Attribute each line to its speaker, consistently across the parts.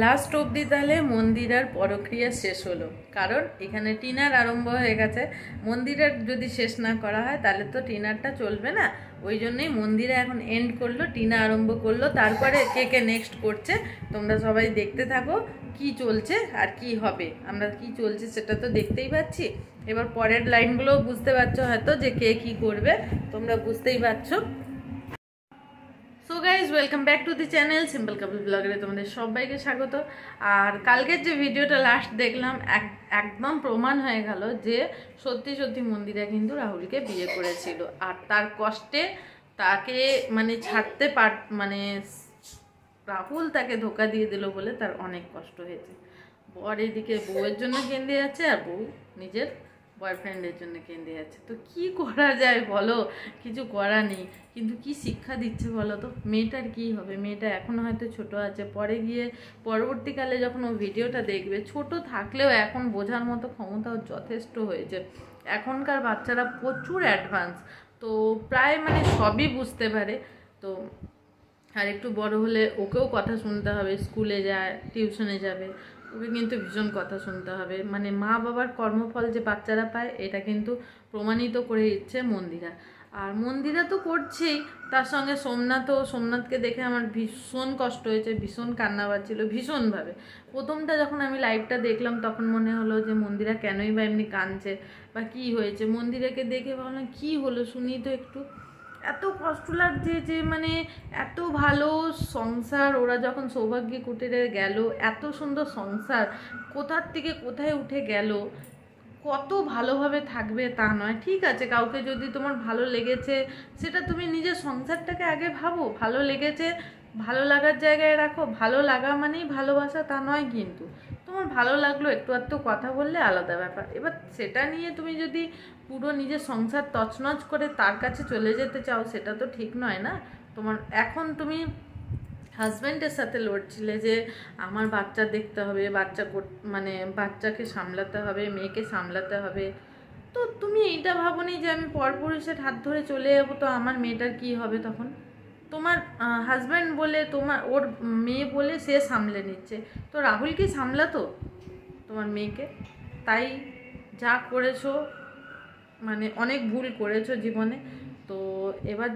Speaker 1: Last অবধি তাহলে মন্দিরার পরক্রিয়া শেষ হলো। কারণ এখানে টিনার আরম্ভ হয়ে গেছে। মন্দিরের যদি শেষ না করা হয়, তাহলে তো টিনারটা চলবে না। ওই জন্যই মন্দিরে এখন এন্ড করল, টিনা আরম্ভ করল। তারপরে কে কে নেক্সট করছে, তোমরা সবাই দেখতে থাকো কি চলছে আর কি হবে। আমরা কি চলছে সেটা তো দেখতেই পাচ্ছি। এবার পরের লাইনগুলোও বুঝতে পারছ হয়তো যে কে কি করবে। তোমরা বুঝতেই পারছ। So guys welcome back to the channel simple couple ব্লগের তোমাদের সবাইকে স্বাগত। আর কালকের যে ভিডিওটা লাস্ট দেখলাম, এক- একদম প্রমাণ হয়ে গেল যে সত্যি সত্যি মন্দিরা কিন্তু রাহুলকে বিয়ে করেছিল। আর তার কষ্টে তাকে মানে ছাড়তে পার মানে রাহুল তাকে ধোকা দিয়ে দিল বলে তার অনেক কষ্ট হয়েছে। বর এদিকে বউয়ের জন্য কেঁদে যাচ্ছে আর বউ নিজের বয়ফ্রেন্ডের জন্য কেঁদে যাচ্ছে। তো কি করা যায় বলো? কিছু করা নেই। কিন্তু কি শিক্ষা দিচ্ছে বলো তো? মেয়েটার কি হবে? মেয়েটা এখন হয়তো ছোট আছে। পরে গিয়ে পরবর্তীকালে যখন ও ভিডিওটা দেখবে, ছোট থাকলেও এখন বোঝার মতো ক্ষমতাও যথেষ্ট হয়েছে। এখনকার বাচ্চারা প্রচুর অ্যাডভান্স তো প্রায় মানে সবই বুঝতে পারে। তো আর একটু বড় হলে ওকেও কথা শুনতে হবে। স্কুলে যায়, টিউশনে যাবে। ওকে কিন্তু ভীষণ কথা শুনতে হবে। মানে মা বাবার কর্মফল যে বাচ্চারা পায়, এটা কিন্তু প্রমাণিত করে দিচ্ছে মন্দিরা। আর মন্দিরা তো করছেই, তার সঙ্গে সোমনাথও সোমনাথকে দেখে আমার ভীষণ কষ্ট হয়েছে, ভীষণ কান্না পাচ্ছিল ভীষণভাবে। প্রথমটা যখন আমি লাইভটা দেখলাম, তখন মনে হলো যে মন্দিরা কেনই বা এমনি কাঁদছে বা কি হয়েছে? মন্দিরাকে দেখে ভাবলাম, কি হলো? শুনি তো একটু। এত কষ্ট লাগছে যে মানে এত ভালো সংসার, ওরা যখন সৌভাগ্য কুটিরে গেল, এত সুন্দর সংসার, কোথার থেকে কোথায় উঠে গেল? কত ভালোভাবে থাকবে তা নয়। ঠিক আছে, কাউকে যদি তোমার ভালো লেগেছে, সেটা তুমি নিজের সংসারটাকে আগে ভাবো। ভালো লেগেছে, ভালো লাগার জায়গায় রাখো। ভালো লাগা মানেই ভালোবাসা, তা নয় কিন্তু। তোমার ভালো লাগল, একটু একটু কথা বললে আলাদা ব্যাপার। এবার সেটা নিয়ে তুমি যদি পুরো নিজের সংসার তছনছ করে তার কাছে চলে যেতে চাও, সেটা তো ঠিক নয় না? তোমার এখন তুমি হাজব্যান্ডের সাথে লড়ছিলে যে আমার বাচ্চা দেখতে হবে, বাচ্চা মানে বাচ্চাকে সামলাতে হবে, মেয়েকে সামলাতে হবে। তো তুমি এইটা ভাবোনি যে আমি পরপুরুষের হাত ধরে চলে যাব, তো আমার মেয়েটার কি হবে তখন? তোমার হাজব্যান্ড বলে তোমার, ওর মেয়ে বলে সে সামলে নিচ্ছে। তো রাহুল কি সামলাতো তোমার মেয়েকে? তাই যা করেছ মানে অনেক ভুল করেছ জীবনে। তো এবার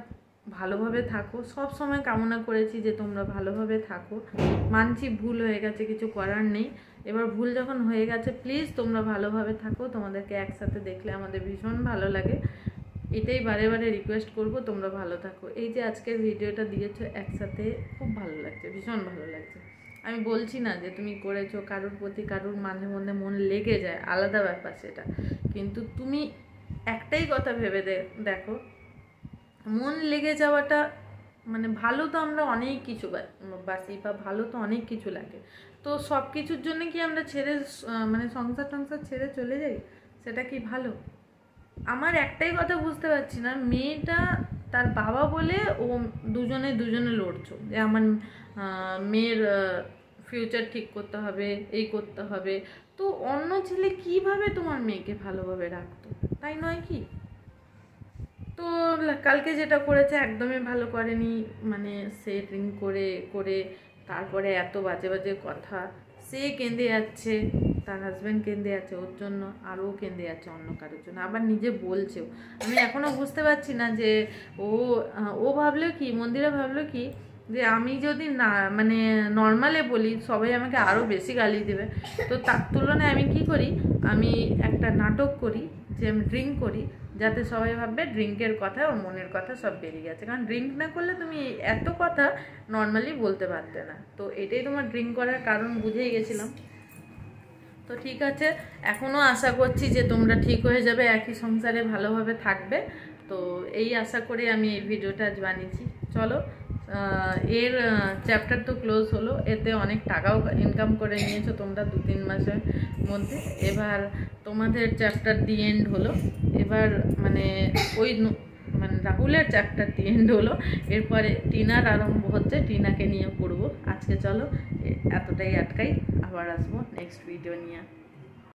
Speaker 1: ভালোভাবে থাকো। সব সময় কামনা করেছি যে তোমরা ভালোভাবে থাকো। মানছি ভুল হয়ে গেছে, কিছু করার নেই। এবার ভুল যখন হয়ে গেছে প্লিজ তোমরা ভালোভাবে থাকো। তোমাদেরকে একসাথে দেখলে আমাদের ভীষণ ভালো লাগে। এটাই বারে বারে রিকোয়েস্ট করব, তোমরা ভালো থাকো। এই যে আজকের ভিডিওটা দিয়েছ একসাথে, খুব ভালো লাগছে, ভীষণ ভালো লাগছে। আমি বলছি না যে তুমি করেছ, কারোর প্রতি কারোর মাঝে মধ্যে মন লেগে যায়, আলাদা ব্যাপার সেটা। কিন্তু তুমি একটাই কথা ভেবে দেখো মন লেগে যাওয়াটা মানে ভালো তো আমরা অনেক কিছু বাসি বা ভালো তো অনেক কিছু লাগে। তো সব কিছুর জন্য কি আমরা ছেড়ে মানে সংসার টংসার ছেড়ে চলে যাই? সেটা কি ভালো? আমার একটাই কথা বুঝতে পারছি না। মেয়েটা তার বাবা বলে ও দুজনে দুজনে লড়ছো। যে আমার মেয়ের ফিউচার ঠিক করতে হবে, এই করতে হবে। তো অন্য ছেলে কীভাবে তোমার মেয়েকে ভালোভাবে রাখতো? তাই নয় কি? তো কালকে যেটা করেছে একদমই ভালো করেনি মানে সে ড্রিঙ্ক করে করে তারপরে এত বাজে বাজে কথা। সে কেঁদে যাচ্ছে, তার হাজব্যান্ড কেঁদে যাচ্ছে ওর জন্য, আর ও কেঁদে যাচ্ছে অন্য কারোর জন্য। আবার নিজে বলছেও। আমি এখনও বুঝতে পারছি না যে ও ও ভাবলো কি, মন্দিরে ভাবলো কি, যে আমি যদি না মানে নর্মালে বলি, সবাই আমাকে আরও বেশি গালি দেবে। তো তার তুলনায় আমি কি করি, আমি একটা নাটক করি যে আমি ড্রিঙ্ক করি, যাতে সবাই ভাববে ড্রিঙ্কের কথা, ওর মনের কথা সব বেরিয়ে গেছে। কারণ ড্রিঙ্ক না করলে তুমি এত কথা নর্মালি বলতে পারতে না। তো এটাই তোমার ড্রিঙ্ক করার কারণ বুঝেই গেছিলাম। তো ঠিক আছে এখনও আশা করছি যে তোমরা ঠিক হয়ে যাবে, একই সংসারে ভালোভাবে থাকবে। তো এই আশা করে আমি এই ভিডিওটা আজ বানিয়েছি। চলো এর চ্যাপ্টার তো ক্লোজ হলো। এতে অনেক টাকাও ইনকাম করে নিয়েছো তোমরা দু তিন মাসের মধ্যে। এবার তোমাদের চ্যাপ্টার দি এন্ড হলো। এবার মানে ওই মানে রাহুলের চ্যাপ্টার দি এন্ড হলো। এরপরে টিনার আরম্ভ হচ্ছে। টিনাকে নিয়ে পড়ব। আজকে চলো এতটাই আটকাই। আবার আসব নেক্সট ভিডিও নিয়ে।